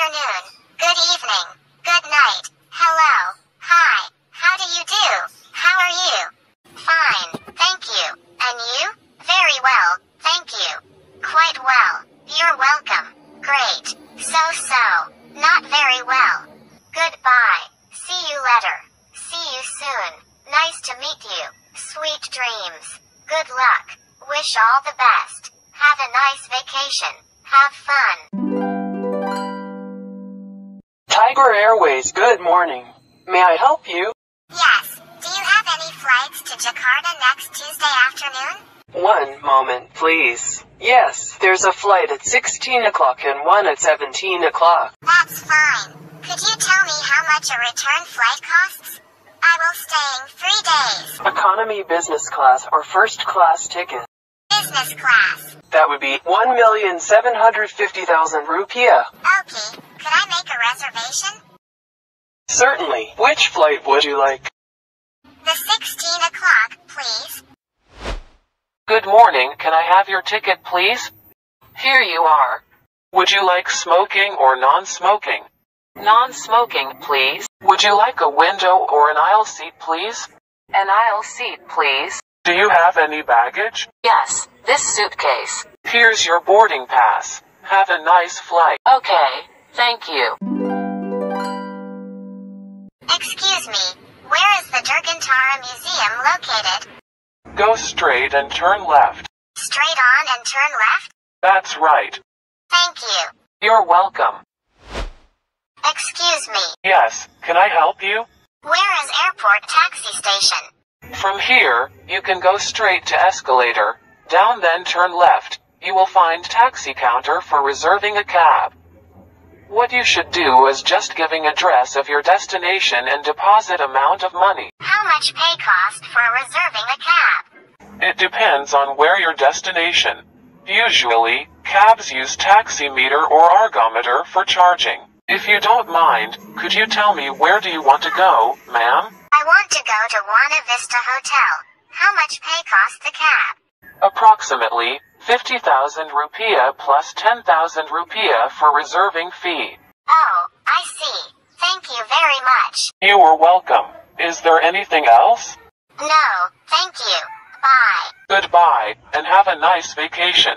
afternoon, good evening, good night, hello, hi, how do you do? How are you? Fine, thank you. And you? Very well, thank you. Quite well. You're welcome. Great. So so. Not very well. Goodbye. See you later. See you soon. Nice to meet you. Sweet dreams. Good luck. Wish all the best. Have a nice vacation. Have fun. Tiger Airways, good morning. May I help you? Yes. Do you have any flights to Jakarta next Tuesday afternoon? One moment, please. Yes, there's a flight at 16 o'clock and one at 17 o'clock. That's fine. Could you tell me how much a return flight costs? I will stay in three days. Economy business class or first class ticket. Business class. That would be 1,750,000 rupiah. Okay. Could I make a reservation? Certainly. Which flight would you like? The 16 o'clock, please. Good morning, can I have your ticket please? Here you are. Would you like smoking or non-smoking? Non-smoking, please. Would you like a window or an aisle seat please? An aisle seat, please. Do you have any baggage? Yes, this suitcase. Here's your boarding pass. Have a nice flight. Okay, thank you. Excuse me. Where is the Dirgantara Museum located? Go straight and turn left. Straight on and turn left? That's right. Thank you. You're welcome. Excuse me. Yes, can I help you? Where is airport taxi station? From here, you can go straight to escalator, down then turn left. You will find taxi counter for reserving a cab. What you should do is just giving address of your destination and deposit amount of money. How much pay cost for reserving a cab? It depends on where your destination. Usually, cabs use taximeter or argometer for charging. If you don't mind, could you tell me where do you want to go, ma'am? I want to go to Wana Vista Hotel. How much pay cost the cab? Approximately 50,000 rupiah plus 10,000 rupiah for reserving fee. Oh, I see. Thank you very much. You are welcome. Is there anything else? No, thank you. Bye. Goodbye, and have a nice vacation.